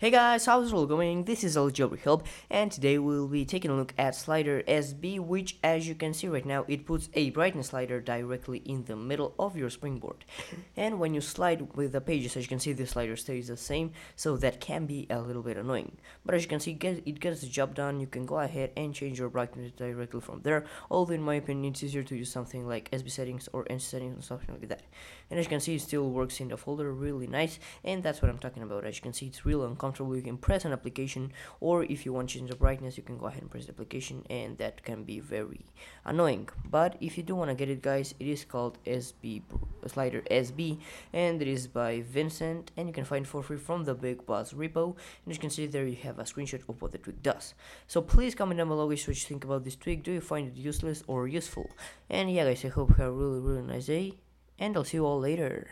Hey guys, how's it all going? This is AlexJailbreakHelp and today we'll be taking a look at SliderSB which as you can see right now it puts a brightness slider directly in the middle of your springboard. And when you slide with the pages as you can see the slider stays the same so that can be a little bit annoying. But as you can see it gets the job done. You can go ahead and change your brightness directly from there although in my opinion it's easier to use something like SBSettings or NCSettings or something like that. And as you can see it still works in the folder really nice and that's what I'm talking about. As you can see it's real uncomfortable comfortable you can press an application or if you want to change the brightness you can go ahead and press the application and that can be very annoying. But if you do want to get it guys it is called SB SliderSB and it is by Vincent and you can find for free from the BigBoss repo and as you can see there you have a screenshot of what the tweak does. So please comment down below what you think about this tweak do you find it useless or useful? And yeah guys I hope you have a really really nice day and I'll see you all later